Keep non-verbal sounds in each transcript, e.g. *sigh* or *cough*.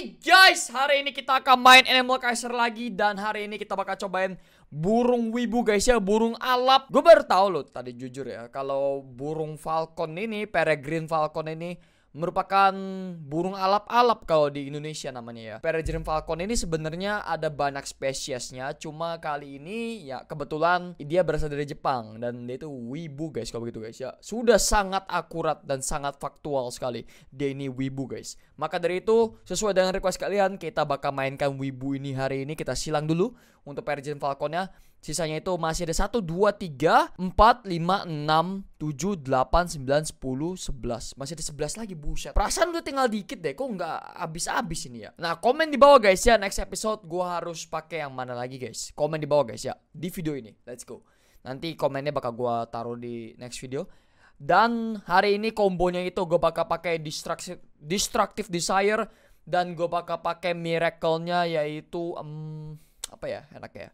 Guys, hari ini kita akan main Animal Kaiser lagi dan hari ini kita bakal cobain burung wibu guys ya, burung alap. Gue baru tahu loh tadi jujur ya, kalau burung falcon ini, peregrine falcon ini merupakan burung alap-alap kalau di Indonesia namanya ya. Peregrine falcon ini sebenarnya ada banyak spesiesnya, cuma kali ini ya kebetulan dia berasal dari Jepang dan dia itu wibu guys kalau begitu guys ya. Sudah sangat akurat dan sangat faktual sekali dia ini wibu guys. Maka dari itu sesuai dengan request kalian kita bakal mainkan wibu ini hari ini kita silang dulu untuk Peregrine falconnya. Sisanya itu masih ada 1, 2, 3, 4, 5, 6, 7, 8, 9, 10, 11 Masih ada 11 lagi, buset. Perasaan udah tinggal dikit deh, kok nggak habis-habis ini ya? Nah, komen di bawah guys ya, next episode gua harus pakai yang mana lagi guys? Komen di bawah guys ya, di video ini, let's go. Nanti komennya bakal gua taruh di next video. Dan hari ini kombonya itu gue bakal pakai Destructive, Destructive Desire. Dan gue bakal pakai Miracle-nya yaitu um, Apa ya, enak ya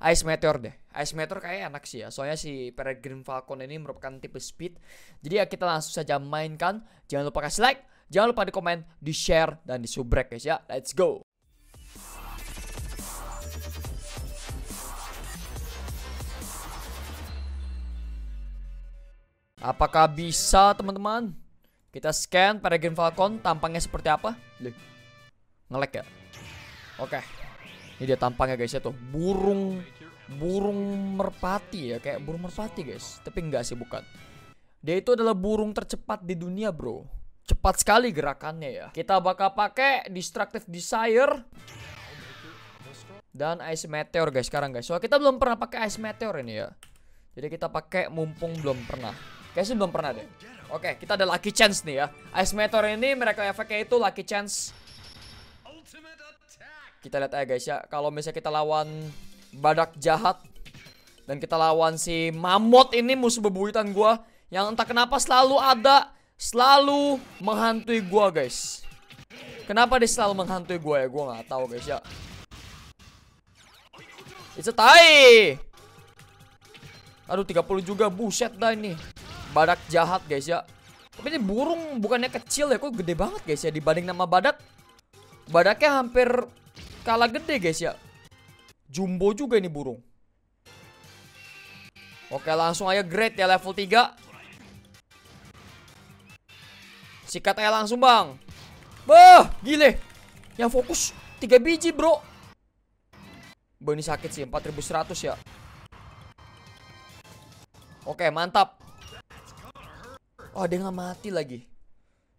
Ice Meteor deh. Ice Meteor kayak enak sih ya. Soalnya si Peregrine Falcon ini merupakan tipe speed. Jadi ya kita langsung saja mainkan. Jangan lupa kasih like, jangan lupa di komen, di share dan di subrek guys ya. Let's go. Apakah bisa teman-teman? Kita scan Peregrine Falcon tampangnya seperti apa? Lih. Ngelek ya? Oke. Ini dia tampangnya guys ya tuh. Burung burung merpati ya, kayak burung merpati guys. Tapi enggak sih bukan. Dia itu adalah burung tercepat di dunia, Bro. Cepat sekali gerakannya ya. Kita bakal pakai Destructive Desire dan Ice Meteor guys sekarang guys. Soalnya kita belum pernah pakai Ice Meteor ini ya. Jadi kita pakai mumpung belum pernah. Kayaknya belum pernah deh. Oke, kita ada Lucky Chance nih ya. Ice Meteor ini mereka efeknya itu Lucky Chance kita lihat aja guys ya. Kalau misalnya kita lawan badak jahat dan kita lawan si mamut ini musuh bebuyutan gua yang entah kenapa selalu ada selalu menghantui gua guys. Kenapa dia selalu menghantui gua ya? Gua nggak tahu guys ya. It's a tie! Aduh 30 juga. Buset dah ini. Badak jahat guys ya. Tapi ini burung bukannya kecil ya? Kok gede banget guys ya Dibanding nama badak? Badaknya hampir kalah gede guys ya. Jumbo juga ini burung. Oke langsung aja great ya level 3. Sikat aja langsung bang. Bah gile. Yang fokus 3 biji bro. Bah ini sakit sih 4100 ya. Oke mantap. Oh dia nggak mati lagi.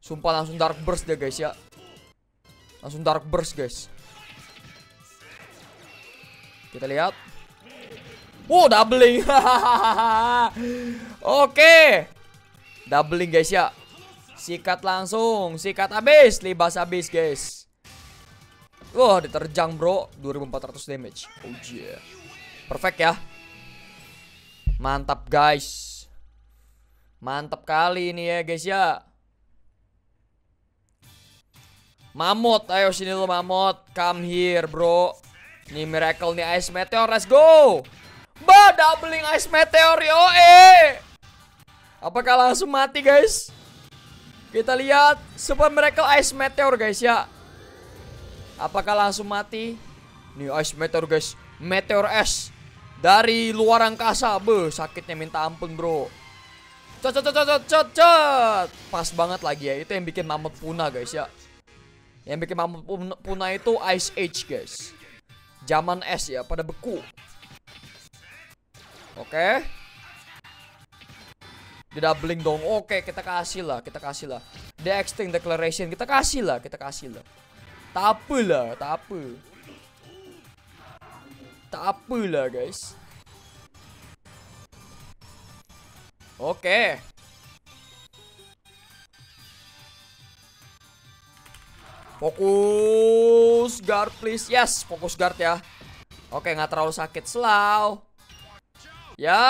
Sumpah langsung dark burst deh guys ya. Langsung dark burst guys. Kita lihat. Wow, doubling. *laughs* Oke. Doubling guys ya. Sikat langsung, sikat habis, libas habis guys. Wah, diterjang bro, 2400 damage. Oh yeah. Perfect ya. Mantap guys. Mantap kali ini ya guys ya. Mamut, ayo sini lo mamut. Come here, bro. Ini miracle nih Ice Meteor, let's go. Ba, doubling Ice Meteor, yo eh. Apakah langsung mati, guys? Kita lihat Super Miracle Ice Meteor, guys ya. Apakah langsung mati? Nih Ice Meteor, guys. Meteor S dari luar angkasa. Be, sakitnya minta ampun, bro. Cot, cot, cot, cot, cot, cot. Pas banget lagi ya. Itu yang bikin mamut punah, guys ya. Yang bikin mamut punah itu Ice Age, guys. Zaman es ya, pada beku. Oke. Di doubling dong. Oke, kita kasih lah, kita kasih lah. The extinct declaration kita kasih lah, kita kasih lah. Tak lah, tak apa. Lah, guys. Oke. Fokus guard please. Yes, fokus guard ya. Oke, nggak terlalu sakit. Slow. Ya,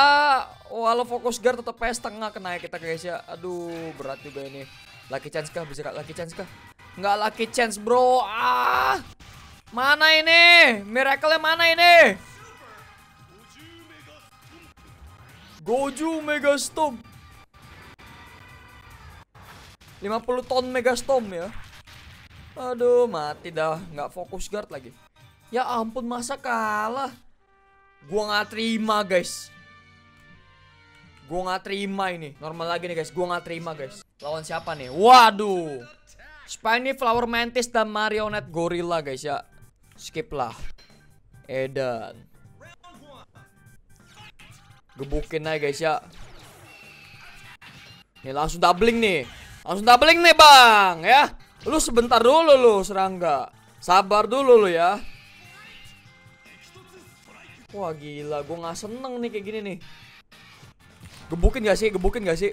walau fokus guard tetap PS setengah kena ya kita guys ya. Aduh, berat juga ini. Lucky chance kah? Bisa lucky chance kah? Nggak lucky chance, bro. Ah. Mana ini? Miracle mana ini? Goju Mega Storm. 50 ton Mega Storm ya. Aduh, mati dah. Nggak fokus guard lagi. Ya ampun, masa kalah? Gua nggak terima, guys. Gua nggak terima ini. Normal lagi nih, guys. Gua nggak terima, guys. Lawan siapa nih? Waduh. Spiny Flower Mantis dan Marionette Gorilla, guys ya. Skip lah. Edan. Gebukin aja, guys ya. Nih langsung doubling nih. Langsung doubling nih, Bang, ya. Lu sebentar dulu lu, serangga. Sabar dulu lu ya. Wah gila, gue nggak seneng nih kayak gini nih. Gebukin gak sih? Gebukin gak sih?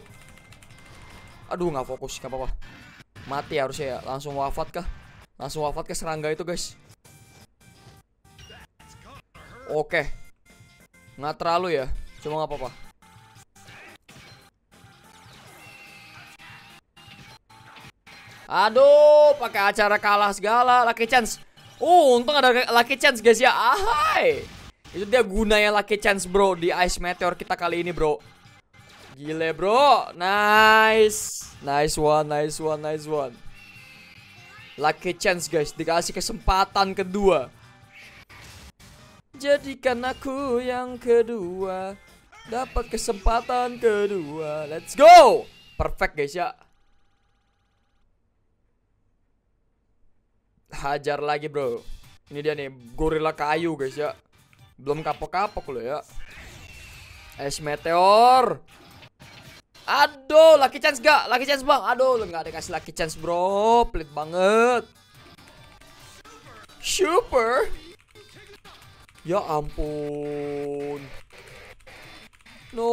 Aduh nggak fokus, gak apa-apa. Mati harusnya ya. Langsung wafat kah? Langsung wafat ke serangga itu guys. Oke. Nggak terlalu ya. Cuma nggak apa-apa. Aduh, pakai acara kalah segala, lucky chance. Oh, untung ada lucky chance guys ya. Ahai. Itu dia gunanya lucky chance bro di Ice Meteor kita kali ini bro. Gile bro, nice, nice one, nice one, nice one. Lucky chance guys, dikasih kesempatan kedua. Jadikan aku yang kedua, dapat kesempatan kedua. Let's go, perfect guys ya. Hajar lagi bro. Ini dia nih Gorilla kayu guys ya. Belum kapok-kapok loh ya. Es meteor. Aduh Lucky chance gak Lucky chance bang? Aduh lu gak dikasih lucky chance bro. Pelit banget. Super. Ya ampun. No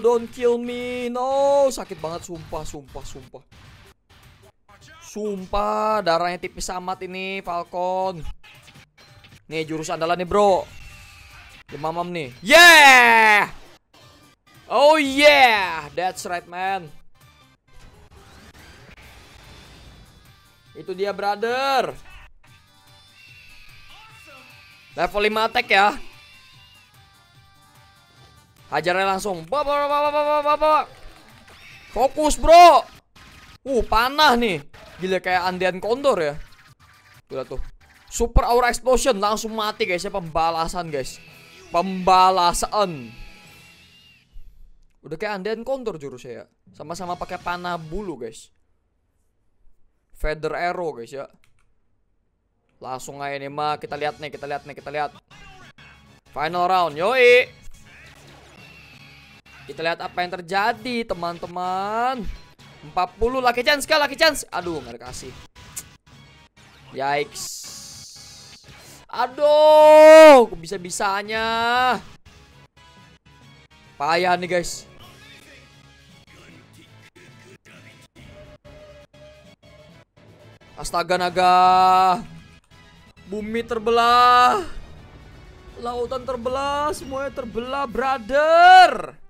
don't kill me. No sakit banget sumpah sumpah sumpah Sumpah, darahnya tipis amat ini Falcon. Nih jurus andalan nih, Bro. Di mamam nih. Yeah! Oh yeah, that's right, man. Itu dia, brother. Level 5 attack ya. Hajarnya langsung. Fokus, bro. Uh, panah nih. Gila kayak Andean Kondor ya. Gila tuh. Super Aura Explosion langsung mati guys ya pembalasan guys. Pembalasan. Udah kayak Andean Kondor jurusnya ya. Sama-sama pakai panah bulu guys. Feather Arrow guys ya. Langsung aja nih mah kita lihat nih, kita lihat nih, kita lihat. Final round, yoi. Kita lihat apa yang terjadi, teman-teman. 40 lucky chance kah lucky chance? Aduh nggak dikasih. Yikes. Aduh bisa bisanya payah nih guys. Astaga naga. Bumi terbelah. Lautan terbelah. Semuanya terbelah brother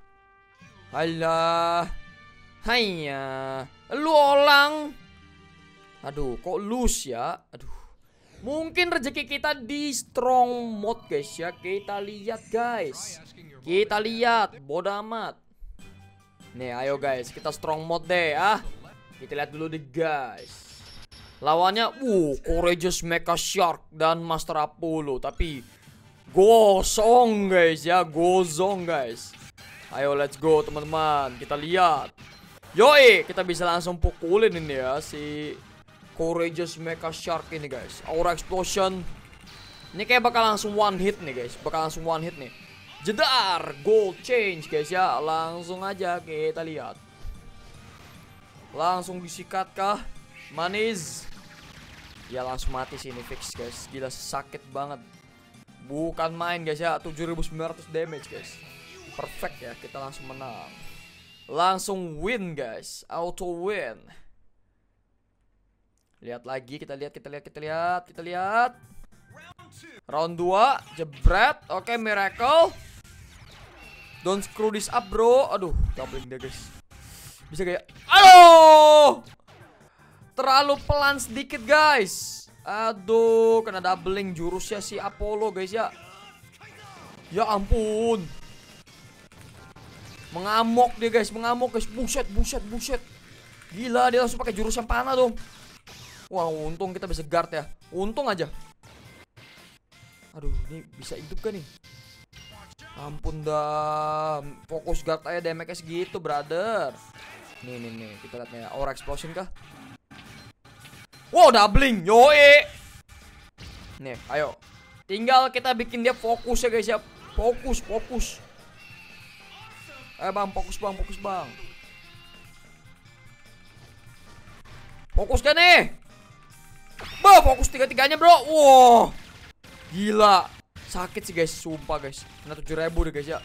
Haiya, lu orang. Aduh, kok lus ya? Aduh. Mungkin rezeki kita di strong mode guys ya. Kita lihat guys. Kita lihat, bodoh amat. Nih, ayo guys, kita strong mode deh ah. Kita lihat dulu deh guys. Lawannya, uh, Courageous Mecha Shark dan Master Apollo. Tapi, gosong guys ya, gosong guys. Ayo let's go teman-teman, kita lihat. Yoi, kita bisa langsung pukulin ini ya si Courageous Mecha Shark ini guys. Aura Explosion. Ini kayak bakal langsung one hit nih guys. Bakal langsung one hit nih. Jedar, gold change guys ya. Langsung aja kita lihat. Langsung disikat kah? Manis. Ya langsung mati sih ini fix guys. Gila sakit banget. Bukan main guys ya. 7900 damage guys. Perfect ya. Kita langsung menang. Langsung win guys. Auto win. Lihat lagi Kita lihat Kita lihat Kita lihat Kita lihat. Round 2 Jebret. Oke okay, Miracle. Don't screw this up bro. Aduh Doubling dia guys. Bisa kayak Aduh Terlalu pelan sedikit guys. Aduh Kena doubling jurusnya si Apollo guys ya. Ya ampun Mengamuk dia guys, mengamuk guys. Buset, buset, buset. Gila dia langsung pakai jurus yang panah dong. Wah, untung kita bisa guard ya. Untung aja. Aduh, ini bisa hidup kan nih? Ampun dah. Fokus guard aja damage segitu, brother. Nih, nih, nih. Kita lihat nih. Aura explosion kah? Wow, doubling. Yoi. Nih, ayo. Tinggal kita bikin dia fokus ya, guys ya. Fokus, fokus. Eh, Bang, fokus, Bang, fokus, Bang. Fokus kan nih? Bah, fokus tiga-tiganya, bro. Wow. Gila. Sakit sih, guys. Sumpah, guys. Kena 7000 deh, guys ya.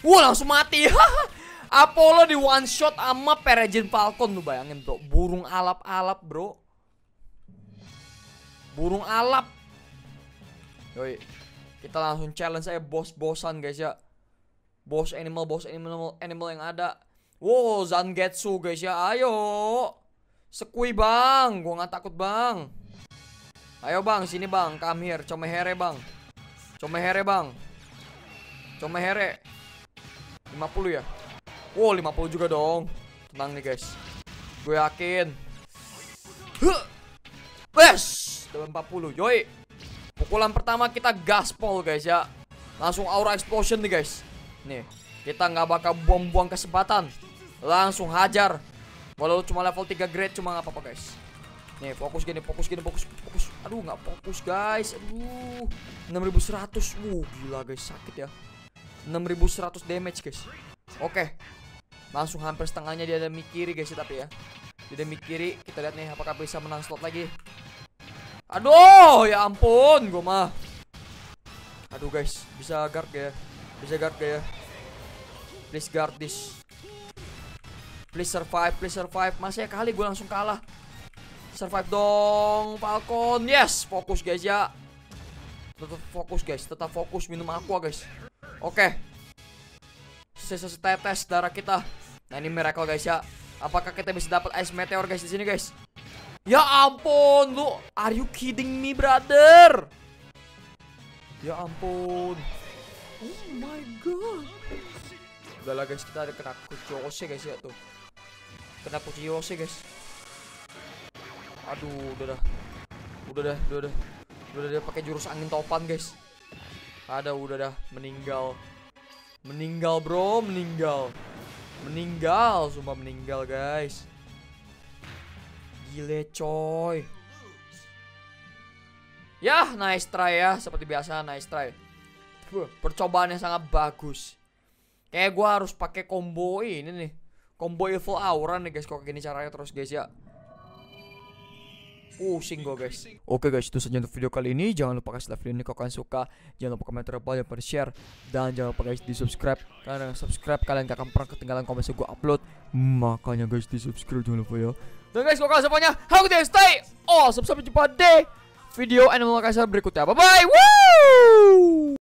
Wah, langsung mati. *laughs* Apollo di one shot sama Peregrine Falcon tuh bayangin, bro. Burung alap-alap, bro. Burung alap. Yoi. Kita langsung challenge saya bos-bosan, guys ya. Bos animal, bos animal, animal yang ada. Wow, Zangetsu, guys ya. Ayo. Sekui bang, gua nggak takut bang. Ayo bang, sini bang, come here, bang. here bang. here. 50 ya? Wow, 50 juga dong. Tenang nih guys. Gue yakin. Huh. Wes, 40. Yoi. Pukulan pertama kita gaspol guys ya. Langsung aura explosion nih guys. Nih, kita nggak bakal buang-buang kesempatan. Langsung hajar. Walau cuma level 3 grade cuma nggak apa-apa guys. Nih fokus gini, fokus gini, fokus, fokus. Aduh nggak fokus guys. Aduh, 6100. Wuh gila guys sakit ya. 6100 damage guys. Oke, langsung hampir setengahnya dia ada mikiri guys tapi ya. Dia ada mikiri. Kita lihat nih apakah bisa menang slot lagi. Aduh, ya ampun, gue mah. Aduh guys, bisa guard ya? Bisa guard gak ya? Please guard this. Please survive, please survive. Masih kali gue langsung kalah. Survive dong, Falcon. Yes, fokus guys ya. Tetap fokus guys, tetap fokus minum aqua guys. Oke. Okay. Sisa setetes darah kita. Nah, ini miracle guys ya. Apakah kita bisa dapat ice meteor guys di sini guys? Ya ampun, lu are you kidding me, brother? Ya ampun. Oh my god. Udah lah guys, kita ada kena kucose guys ya tuh. Kena kunci Yose guys. Aduh udah dah. Udah dah udah dah. Udah dah pakai jurus angin topan guys. Ada udah dah. Meninggal. Meninggal bro meninggal. Meninggal Sumpah meninggal guys. Gile coy. Ya nice try ya. Seperti biasa nice try Percobaan yang sangat bagus. Kayak gue harus pakai combo ini nih. Combo evil aura nih guys. Kok gini caranya terus guys ya? Pusing gue guys. Oke guys itu saja untuk video kali ini. Jangan lupa kasih like video ini kalau kalian suka. Jangan lupa komentar apa Jangan lupa share Dan jangan lupa guys di subscribe Karena dengan subscribe kalian gak akan pernah ketinggalan komen gue upload. Makanya guys di subscribe jangan lupa ya. Dan guys kalau kalian semuanya How to stay Oh Sampai jumpa deh Video Animal Kaiser berikutnya. Bye bye Woo